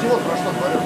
Чего прошло, говорю?